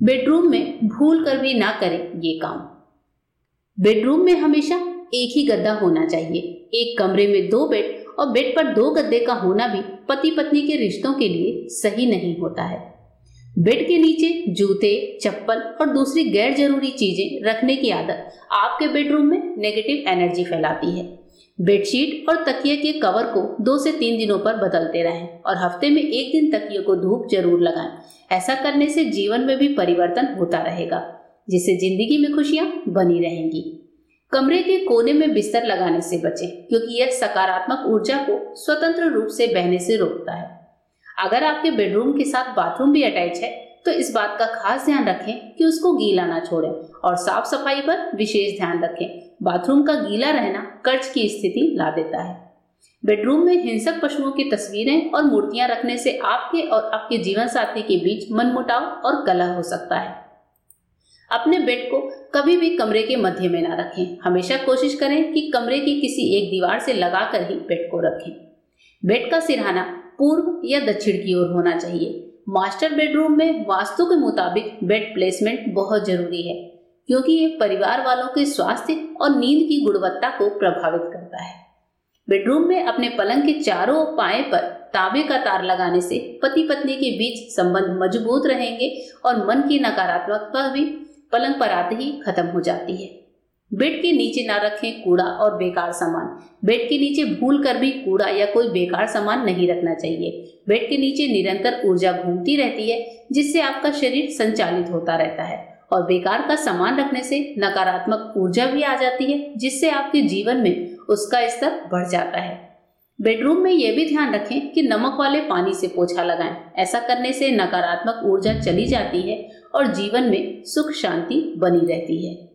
Bedroom में भूल कर भी ना करें ये काम। बेडरूम में हमेशा एक ही गद्दा होना चाहिए। एक कमरे में दो बेड और बेड पर दो गद्दे का होना भी पति पत्नी के रिश्तों के लिए सही नहीं होता है। बेड के नीचे जूते, चप्पल और दूसरी गैर ज़रूरी चीज़ें रखने की आदत आपके बेडरूम में नेगेटिव एनर्जी फैलाती है। बेडशीट और तकिए के कवर को दो से तीन दिनों पर बदलते रहें और हफ़्ते में एक दिन तकिए को धूप ज़रूर लगाएँ। ऐसा करने से जीवन में भी परिवर्तन होता रहेगा, जिससे ज़िंदगी में खुशियाँ बनी रहेंगी। कमरे के कोने में बिस्तर लगाने से बचें, क्योंकि यह सकारात्मक ऊर्जा को स्वतंत्र रूप से बहने से रोकता है। अगर आपके बेडरूम के साथ बाथरूम भी अटैच है तो इस बात का खास ध्यान रखें कि उसको गीला ना छोड़ें और साफ़ सफ़ाई पर विशेष ध्यान रखें। बाथरूम का गीला रहना कर्ज की स्थिति ला देता है। बेडरूम में हिंसक पशुओं की तस्वीरें और मूर्तियाँ रखने से आपके और आपके जीवन साथी के बीच मनमुटाव और कलह हो सकता है। अपने बेड को कभी भी कमरे के मध्य में ना रखें। हमेशा कोशिश करें कि कमरे की किसी एक दीवार से लगाकर ही बेड को रखें। बेड का सिरहाना पूर्व या दक्षिण की ओर होना चाहिए। मास्टर बेडरूम में वास्तु के मुताबिक बेड प्लेसमेंट बहुत ज़रूरी है, क्योंकि ये परिवार वालों के स्वास्थ्य और नींद की गुणवत्ता को प्रभावित करता है। बेडरूम में अपने पलंग के चारों पाए पर तांबे का तार लगाने से पति पत्नी के बीच संबंध मज़बूत रहेंगे और मन की नकारात्मकता भी पलंग पर आते ही खत्म हो जाती है। बेड के नीचे ना रखें कूड़ा और बेकार सामान। बेड के नीचे भूल कर भी कूड़ा या कोई बेकार सामान नहीं रखना चाहिए। बेड के नीचे निरंतर ऊर्जा घूमती रहती है, जिससे आपका शरीर संचालित होता रहता है। और बेकार का सामान रखने से नकारात्मक ऊर्जा भी आ जाती है, जिससे आपके जीवन में उसका स्तर बढ़ जाता है। बेडरूम में यह भी ध्यान रखें कि नमक वाले पानी से पोछा लगाएँ। ऐसा करने से नकारात्मक ऊर्जा चली जाती है और जीवन में सुख शांति बनी रहती है।